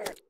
I don't know.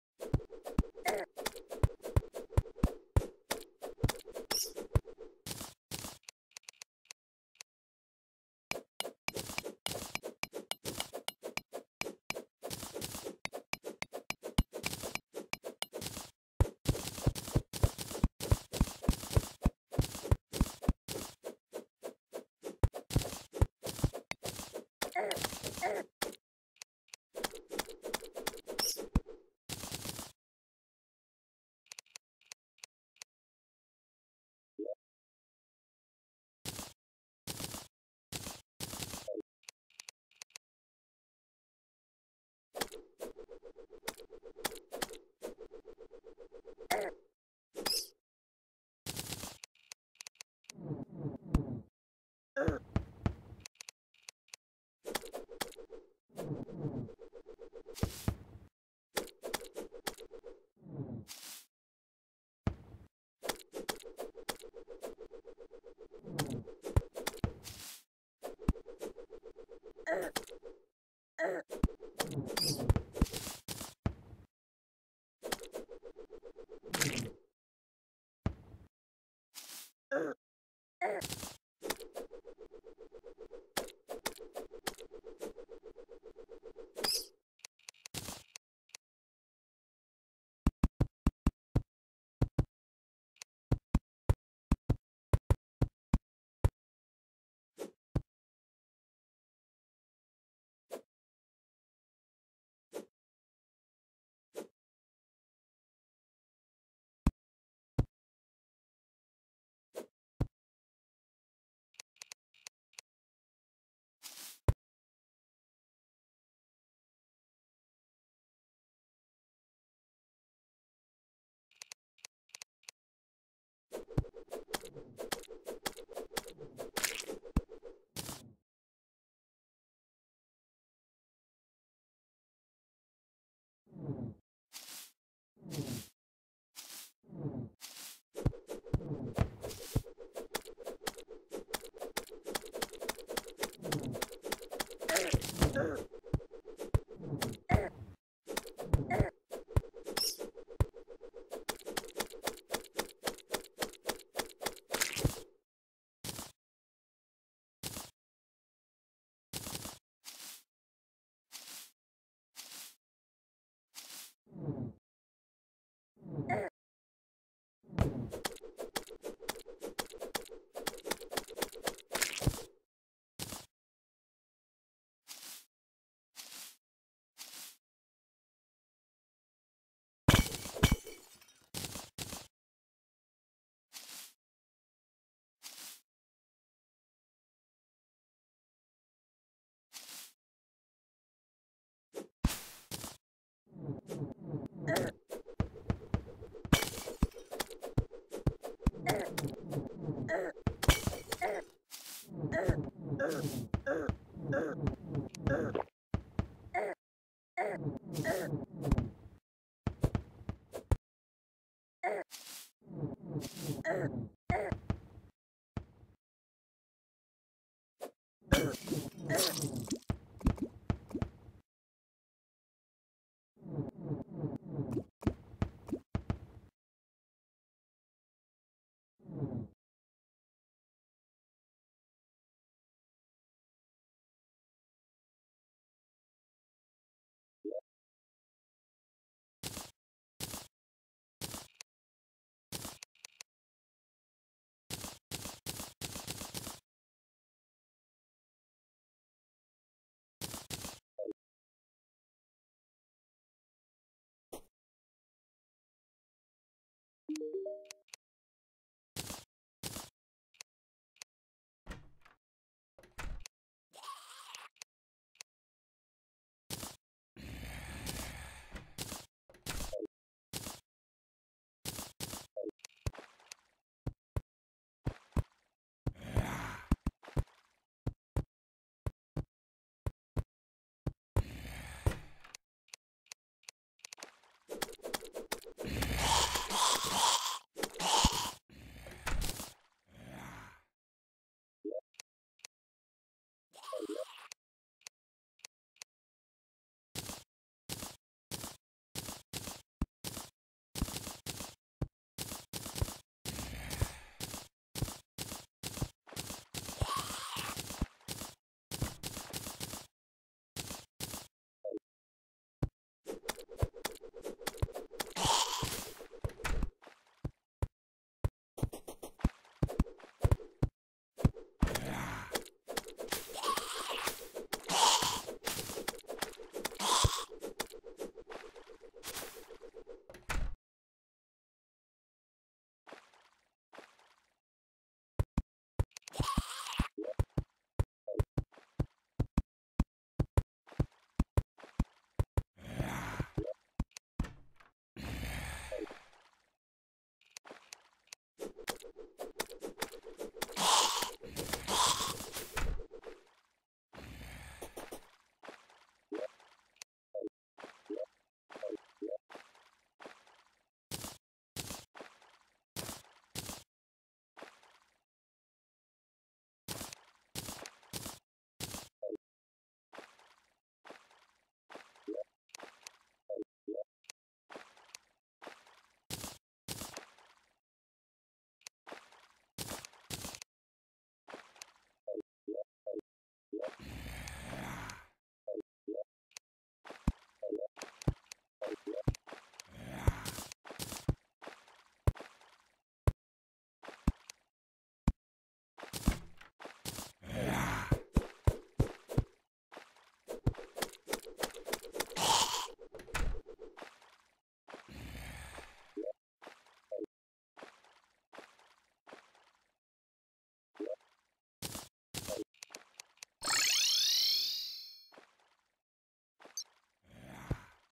Uh.